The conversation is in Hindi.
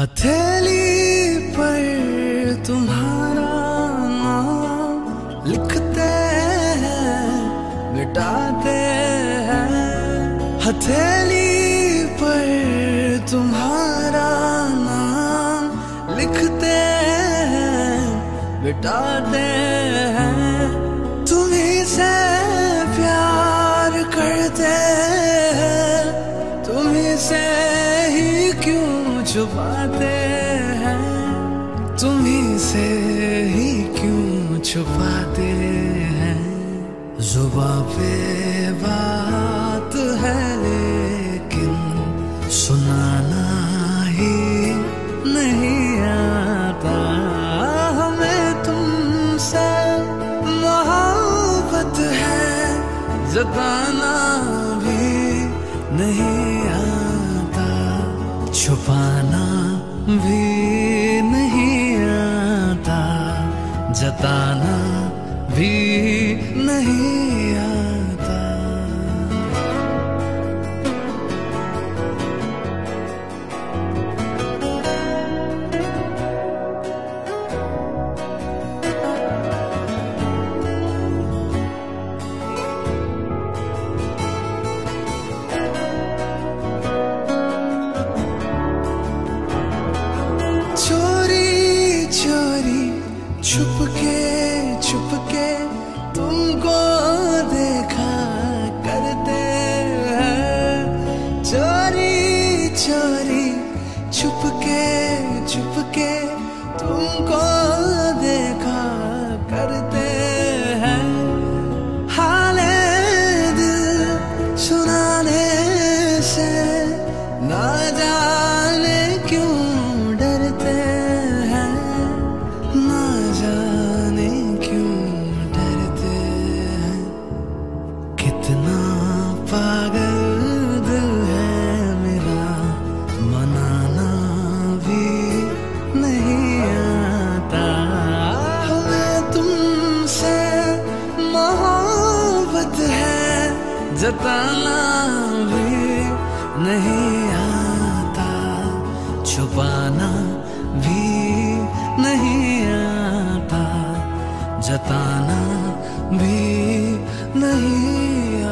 हथेली पर तुम्हारा नाम लिखते हैं, मिटाते हैं। हथेली पर तुम्हारा नाम लिखते हैं, मिटाते हैं छुपाते हैं, तुम्ही से ही क्यों छुपाते हैं? जुबा पे बात है लेकिन सुनाना ही नहीं आता। हमें तुमसे मोहब्बत है, जताना भी नहीं छुपाना भी नहीं आता जताना भी जाने क्यों डरते हैं? ना जाने क्यों डरते हैं? कितना पागल दिल है मेरा, मनाना भी नहीं आता। हमें तुमसे मोहब्बत है, जताना भी नहीं आता। छुपाना भी नहीं आता जताना भी नहीं